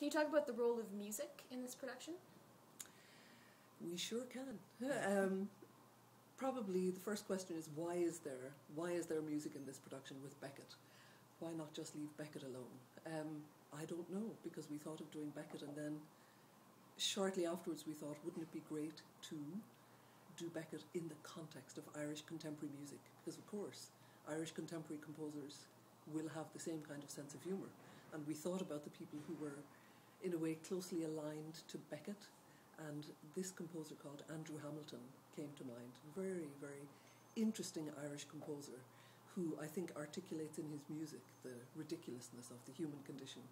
Can you talk about the role of music in this production? We sure can. Um, probably the first question is why is there why is there music in this production with Beckett? Why not just leave Beckett alone? Um, I don't know because we thought of doing Beckett and then shortly afterwards we thought wouldn't it be great to do Beckett in the context of Irish contemporary music because of course Irish contemporary composers will have the same kind of sense of humour and we thought about the people who were in a way closely aligned to Beckett and this composer called Andrew Hamilton came to mind. Very, very interesting Irish composer who I think articulates in his music the ridiculousness of the human condition.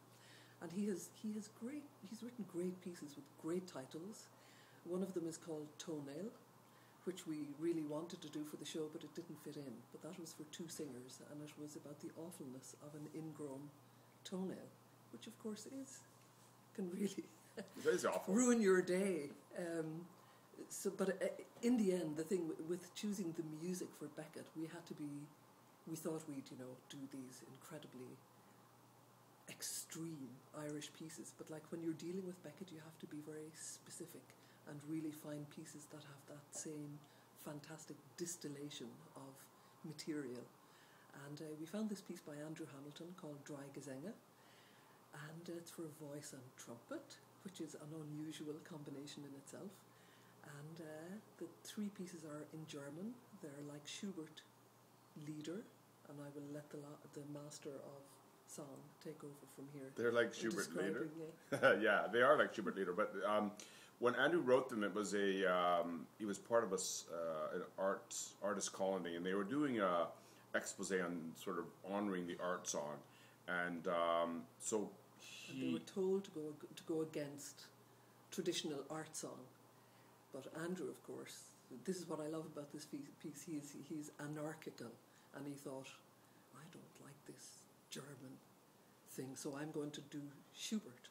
And he has he has great he's written great pieces with great titles. One of them is called Toenail, which we really wanted to do for the show, but it didn't fit in. But that was for two singers, and it was about the awfulness of an ingrown toenail, which of course is can really awful. ruin your day. Um, so, but uh, in the end, the thing with, choosing the music for Beckett, we had to be. We thought we'd, you know, do these incredibly extreme Irish pieces. But like when you're dealing with Beckett, you have to be very specific and really find pieces that have that same fantastic distillation of material. And uh, we found this piece by Andrew Hamilton called Drei Gesänge, and it's for voice and trumpet, which is an unusual combination in itself. And uh, the three pieces are in German. They're like Schubert Lieder, and I will let the, la- the master of song take over from here. They're like Schubert it. yeah, they are like Schubert Lieder. But um, when Andrew wrote them, it was a um, he was part of a uh, an art artist colony, and they were doing a expose on sort of honoring the art song, and um, so And they were told to go to go against traditional art song, but Andrew, of course, this is what I love about this piece. He is he's anarchical, and he thought, I don't like this German thing, so I'm going to do Schubert,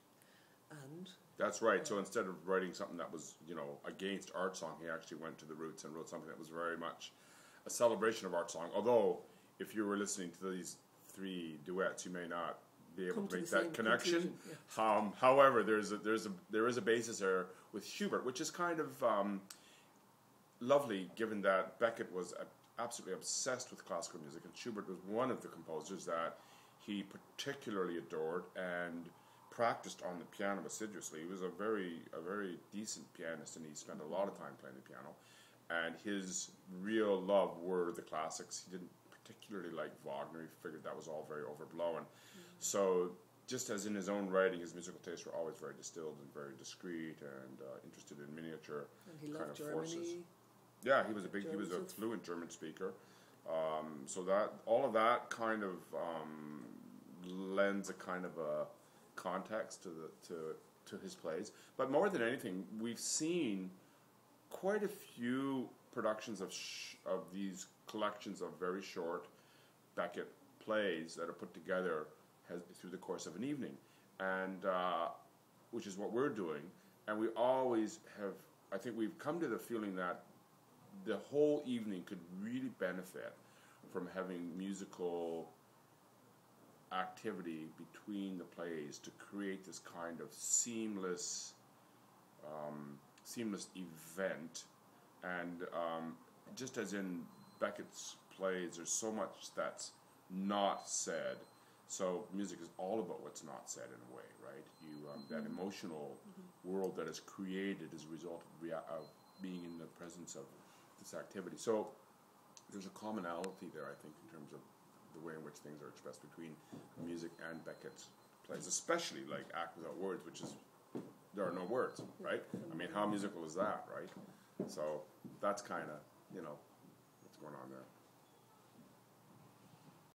and That's right. So instead of writing something that was, you know, against art song, he actually went to the roots and wrote something that was very much a celebration of art song. Although, if you were listening to these three duets, you may not be able Come to to make the that connection. conclusion, Um, however, there's a, there's a there is a basis there with Schubert, which is kind of um, lovely, given that Beckett was absolutely obsessed with classical music, and Schubert was one of the composers that he particularly adored and practiced on the piano assiduously. He was a very a very decent pianist, and he spent a lot of time playing the piano. And his real love were the classics. He didn't particularly like Wagner. He figured that was all very overblown. So, just as in his own writing, his musical tastes were always very distilled and very discreet and uh, interested in miniature and he kind of Germany. forces. Yeah, he was a big. He was a fluent German speaker. Um, so that all of that kind of um, lends a kind of a context to the to to his plays. But more than anything, we've seen quite a few productions of of these collections of very short Beckett plays that are put together has, through the course of an evening, and uh, which is what we're doing. And we always have. I think we've come to the feeling that the whole evening could really benefit from having musical activity between the plays to create this kind of seamless um, seamless event and um, just as in Beckett's plays there's so much that's not said. So music is all about what's not said in a way right? You um, that emotional world that is created as a result of, of being in the presence of this activity. So there's a commonality there I think in terms of the way in which things are expressed between music and Beckett's plays especially like Act Without Words which is there are no words right? I mean how musical is that right? So that's kind of you know what's going on there